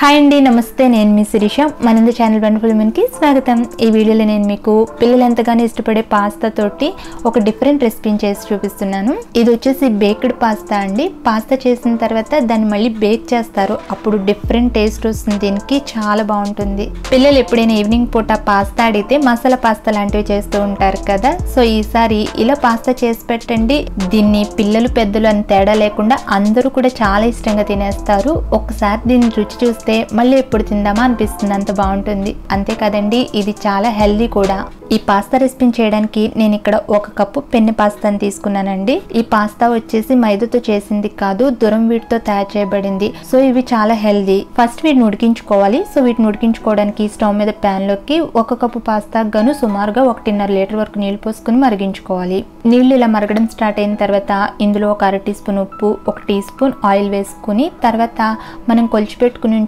Hi అండి నమస్తే నేను మీ శిరీష. మనంద ఛానల్ వండర్ఫుల్ ఉమెన్కి స్వాగతం. ఈ వీడియోలో నేను మీకు పిల్లలు ఎంతగానో ఇష్టపడే పాస్తా తోటి ఒక డిఫరెంట్ రెసిపీని చేసి చూపిస్తున్నాను. ఇది వచ్చేసి బేక్డ్ పాస్తా అండి. పాస్తా చేసిన తర్వాత దాన్ని మళ్ళీ బేక్ చేస్తారు. అప్పుడు డిఫరెంట్ టేస్ట్ వస్తుంది. దీనికి చాలా బాగుంటుంది. పిల్లలు ఎప్పుడైనా ఈవినింగ్ పూట పాస్తా అడిగితే మసాలా పాస్తా లాంటివి చేస్తూ ఉంటారు కదా. సో ఈసారి ఇలా పాస్తా చేసి పెట్టండి. దీన్ని పిల్లలు పెద్దలు అని తేడా లేకుండా అందరూ కూడా చాలా ఇష్టంగా తినేస్తారు. ఒకసారి దీన్ని రుచి చూస్తే మళ్ళీ ఎప్పుడు తిందామా అనిపిస్తుంది అంత బాగుంటుంది. అంతే కదండి ఇది చాలా హెల్దీ కూడా. ఈ పాస్తా రెసిపీని చేయడానికి నేను ఇక్కడ ఒక కప్పు పెన్ను పాస్తాని తీసుకున్నానండి. ఈ పాస్తా వచ్చేసి మైదాతో చేసింది కాదు దురం వీటితో తయారు చేయబడింది. సో ఇవి చాలా హెల్దీ. ఫస్ట్ వీటిని ఉడికించుకోవాలి. సో వీటిని ఉడికించుకోవడానికి స్టవ్ మీద ప్యాన్లోకి ఒక కప్పు పాస్తా గాను సుమారుగా ఒకటిన్నర లీటర్ వరకు నీళ్ళు పోసుకుని మరిగించుకోవాలి. నీళ్ళు ఇలా మరగడం స్టార్ట్ అయిన తర్వాత ఇందులో ఒక అర టీ స్పూన్ ఉప్పు ఒక టీ స్పూన్ ఆయిల్ వేసుకుని తర్వాత మనం కొలిచి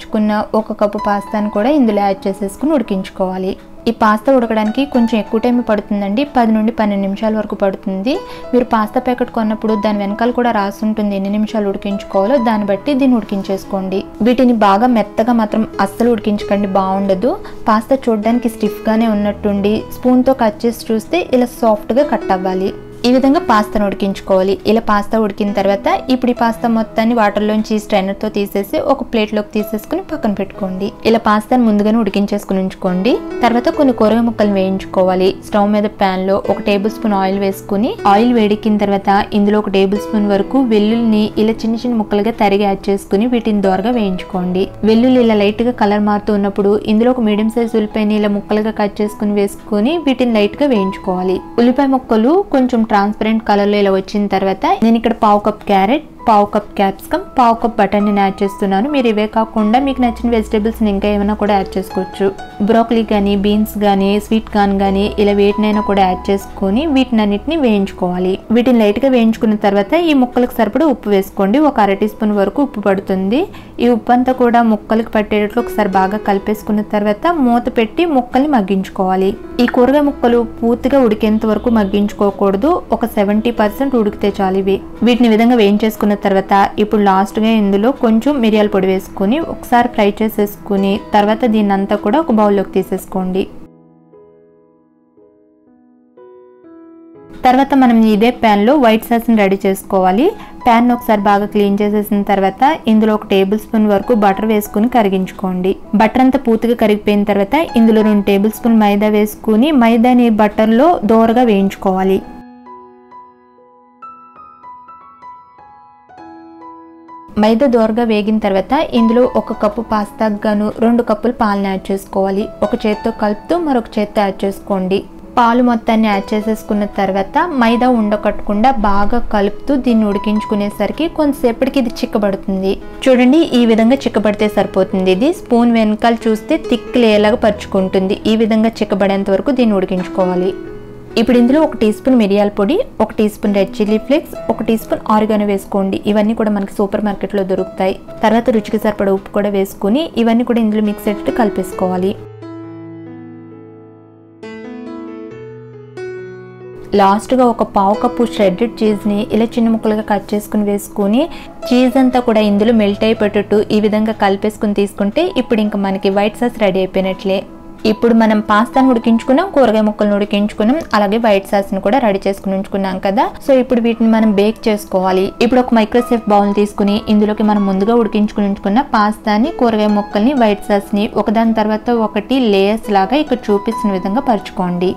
పెట్టుకుని ఒక కప్పు పాస్తాను కూడా ఇందులో యాడ్ చేసేసుకుని ఉడికించుకోవాలి. ఈ పాస్తా ఉడకడానికి కొంచెం ఎక్కువ టైం పడుతుందండి. పది నుండి పన్నెండు నిమిషాల వరకు పడుతుంది. మీరు పాస్తా ప్యాకెట్ కొన్నప్పుడు దాని వెనకాల కూడా రాసి ఉంటుంది ఎన్ని నిమిషాలు ఉడికించుకోవాలో. దాన్ని బట్టి దీన్ని ఉడికించేసుకోండి. వీటిని బాగా మెత్తగా మాత్రం అస్సలు ఉడికించకండి. బాగుండదు. పాస్తా చూడడానికి స్టిఫ్గానే ఉన్నట్టుండి స్పూన్తో కట్ చేసి చూస్తే ఇలా సాఫ్ట్గా కట్ అవ్వాలి. ఈ విధంగా పాస్తాను ఉడికించుకోవాలి. ఇలా పాస్తా ఉడికిన తర్వాత ఇప్పుడు ఈ పాస్తా మొత్తాన్ని వాటర్లోంచి స్ట్రైనర్తో తీసేసి ఒక ప్లేట్లోకి తీసేసుకుని పక్కన పెట్టుకోండి. ఇలా పాస్తాను ముందుగానే ఉడికించేసుకుని ఉంచుకోండి. తర్వాత కొన్ని కూరగాయ ముక్కలు వేయించుకోవాలి. స్టవ్ మీద ప్యాన్లో ఒక టేబుల్ స్పూన్ ఆయిల్ వేసుకుని ఆయిల్ వేడెక్కిన తర్వాత ఇందులో ఒక టేబుల్ స్పూన్ వరకు వెల్లుల్ని ఇలా చిన్న చిన్న ముక్కలుగా తరిగి యాడ్ చేసుకుని వీటిని దోరగా వేయించుకోండి. వెల్లుల్లి ఇలా లైట్గా కలర్ మారుతూ ఉన్నప్పుడు ఇందులో ఒక మీడియం సైజ్ ఉల్లిపాయని ఇలా ముక్కలుగా కట్ చేసుకుని వేసుకుని వీటిని లైట్గా వేయించుకోవాలి. ఉల్లిపాయ ముక్కలు కొంచెం ట్రాన్స్పరెంట్ కలర్లో ఇలా వచ్చిన తర్వాత నేను ఇక్కడ పావు కప్ క్యారెట్ పావు కప్ క్యాప్సికమ్ పావు కప్ బటర్ని యాడ్ చేస్తున్నాను. మీరు ఇవే కాకుండా మీకు నచ్చిన వెజిటేబుల్స్ని ఇంకా ఏమైనా కూడా యాడ్ చేసుకోవచ్చు. బ్రోకలీ కానీ బీన్స్ కానీ స్వీట్ కార్న్ కానీ ఇలా వేటినైనా కూడా యాడ్ చేసుకొని వీటిని అన్నిటిని వేయించుకోవాలి. వీటిని లైట్గా వేయించుకున్న తర్వాత ఈ ముక్కలకు సరిపడా ఉప్పు వేసుకోండి. ఒక అర టీ స్పూన్ వరకు ఉప్పు పడుతుంది. ఈ ఉప్పు అంతా కూడా ముక్కలకు పట్టేటట్లు ఒకసారి బాగా కలిపేసుకున్న తర్వాత మూత పెట్టి ముక్కల్ని మగ్గించుకోవాలి. ఈ కూరగాయ ముక్కలు పూర్తిగా ఉడికేంత వరకు మగ్గించుకోకూడదు. ఒక సెవెంటీ పర్సెంట్ ఉడికితే చాలు ఇవి. వీటిని విధంగా వేయించేసుకున్న తర్వాత ఇప్పుడు లాస్ట్గా ఇందులో కొంచెం మిరియాల పొడి వేసుకొని ఒకసారి ఫ్రై చేసేసుకుని తర్వాత దీన్ని అంతా కూడా ఒక బౌల్లోకి తీసేసుకోండి. తర్వాత మనం ఇదే ప్యాన్లో వైట్ సాస్ని రెడీ చేసుకోవాలి. ప్యాన్ ఒకసారి బాగా క్లీన్ చేసేసిన తర్వాత ఇందులో ఒక టేబుల్ స్పూన్ వరకు బటర్ వేసుకుని కరిగించుకోండి. బటర్ అంతా పూర్తిగా కరిగిపోయిన తర్వాత ఇందులో రెండు టేబుల్ స్పూన్ మైదా వేసుకుని మైదాని బటర్లో దోరగా వేయించుకోవాలి. మైదా దోరగా వేగిన తర్వాత ఇందులో ఒక కప్పు పాస్తా గాను రెండు కప్పులు పాలను యాడ్ చేసుకోవాలి. ఒక చేత్తో కలుపుతూ మరొక చేత్తో యాడ్ చేసుకోండి. పాలు మొత్తాన్ని యాడ్ చేసేసుకున్న తర్వాత మైదా ఉండకట్టకుండా బాగా కలుపుతూ దీన్ని ఉడికించుకునేసరికి కొంతసేపటికి ఇది చిక్కబడుతుంది. చూడండి ఈ విధంగా చిక్కబడితే సరిపోతుంది. ఇది స్పూన్ వెనకాల చూస్తే థిక్ లేలాగా పరుచుకుంటుంది. ఈ విధంగా చిక్కబడేంత వరకు దీన్ని ఉడికించుకోవాలి. ఇప్పుడు ఇందులో ఒక టీ స్పూన్ మిరియాల పొడి ఒక teaspoon red chilli flakes ఒక టీ స్పూన్ ఆరుగాను వేసుకోండి. ఇవన్నీ కూడా మనకి సూపర్ మార్కెట్లో దొరుకుతాయి. తర్వాత రుచికి సరిపడ ఉప్పు కూడా వేసుకుని ఇవన్నీ కూడా ఇందులో మిక్స్ అయ్యేటట్టు కలిపేసుకోవాలి. లాస్ట్గా ఒక పావు కప్పు షెడ్డెడ్ చీజ్ని ఇలా చిన్న ముక్కలుగా కట్ చేసుకుని వేసుకుని చీజ్ అంతా కూడా ఇందులో మెల్ట్ అయిపోయేటట్టు ఈ విధంగా కలిపేసుకుని తీసుకుంటే ఇప్పుడు ఇంకా మనకి వైట్ సాస్ రెడీ అయిపోయినట్లే. ఇప్పుడు మనం పాస్తాను ఉడికించుకున్నాం కూరగాయ ముక్కలను ఉడికించుకున్నాం అలాగే వైట్ సాస్ని కూడా రెడీ చేసుకుని ఉంచుకున్నాం కదా. సో ఇప్పుడు వీటిని మనం బేక్ చేసుకోవాలి. ఇప్పుడు ఒక మైక్రోసేఫ్ బౌల్ తీసుకుని ఇందులోకి మనం ముందుగా ఉడికించుకుని ఉంచుకున్న పాస్తాని కూరగాయ ముక్కల్ని వైట్ సాస్ని ఒకదాని తర్వాత ఒకటి లేయర్స్ లాగా ఇక్కడ చూపిస్తున్న విధంగా పరుచుకోండి.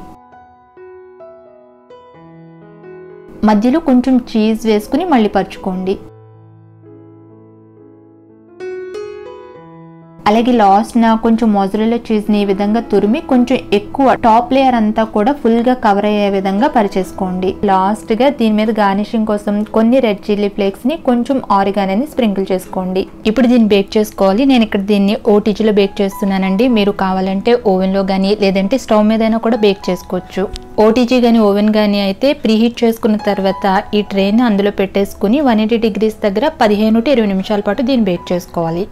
మధ్యలో కొంచెం చీజ్ వేసుకుని మళ్ళీ పరుచుకోండి. అలాగే లాస్ట్ నా కొంచెం మొజరెల్లా చీజ్ని ఈ విధంగా తురిమి కొంచెం ఎక్కువ టాప్ లేయర్ అంతా కూడా ఫుల్గా కవర్ అయ్యే విధంగా పరిచేసుకోండి. లాస్ట్గా దీని మీద గార్నిషింగ్ కోసం కొన్ని రెడ్ చిల్లీ ఫ్లేక్స్ని కొంచెం ఆరిగానని స్ప్రింకిల్ చేసుకోండి. ఇప్పుడు దీన్ని బేక్ చేసుకోవాలి. నేను ఇక్కడ దీన్ని ఓటీజీలో బేక్ చేస్తున్నానండి. మీరు కావాలంటే ఓవెన్లో కానీ లేదంటే స్టవ్ మీద కూడా బేక్ చేసుకోవచ్చు. ఓటీజీ కానీ ఓవెన్ కానీ అయితే ప్రీహీట్ చేసుకున్న తర్వాత ఈ ట్రైన్ అందులో పెట్టేసుకుని వన్ ఎయిటీ డిగ్రీస్ దగ్గర పదిహేను టు ఇరవై నిమిషాల పాటు దీన్ని బేక్ చేసుకోవాలి.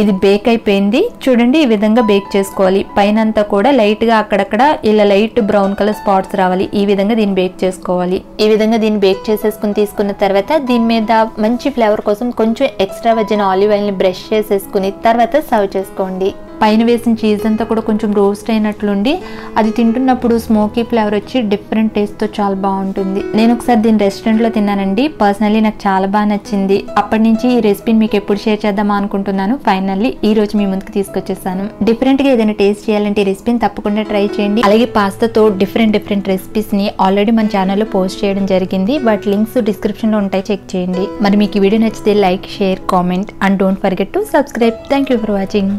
ఇది బేక్ అయిపోయింది. చూడండి ఈ విధంగా బేక్ చేసుకోవాలి. పైన అంతా కూడా లైట్గా అక్కడక్కడ ఇలా లైట్ బ్రౌన్ కలర్ స్పాట్స్ రావాలి. ఈ విధంగా దీన్ని బేక్ చేసుకోవాలి. ఈ విధంగా దీన్ని బేక్ చేసేసుకుని తీసుకున్న తర్వాత దీని మీద మంచి ఫ్లేవర్ కోసం కొంచెం ఎక్స్ట్రా వెజ్జిన ఆలివ్ ఆయిల్ని బ్రష్ చేసేసుకుని తర్వాత సర్వ్ చేసుకోండి. పైన వేసిన చీజ్ అంతా కూడా కొంచెం రోస్ట్ అయినట్లుండి అది తింటున్నప్పుడు స్మోకీ ఫ్లేవర్ వచ్చి డిఫరెంట్ టేస్ట్తో చాలా బాగుంటుంది. నేను ఒకసారి దీని రెస్టారెంట్లో తిన్నానండి. పర్సనల్లీ నాకు చాలా బాగా నచ్చింది. అప్పటి నుంచి ఈ రెసిపీని మీకు ఎప్పుడు షేర్ చేద్దామా అనుకుంటున్నాను. ఫైనల్లీ ఈ రోజు మీ ముందుకు తీసుకొచ్చేసాను. డిఫరెంట్గా ఏదైనా టేస్ట్ చేయాలంటే ఈ రెసిపీని తప్పకుండా ట్రై చేయండి. అలాగే పాస్తాతో డిఫరెంట్ డిఫరెంట్ రెసిపీస్ని ఆల్రెడీ మన ఛానల్లో పోస్ట్ చేయడం జరిగింది. బట్ లింక్స్ డిస్క్రిప్షన్లో ఉంటాయి. చెక్ చేయండి. మరి మీకు ఈ వీడియో నచ్చితే like share comment and don't forget to subscribe thank you for watching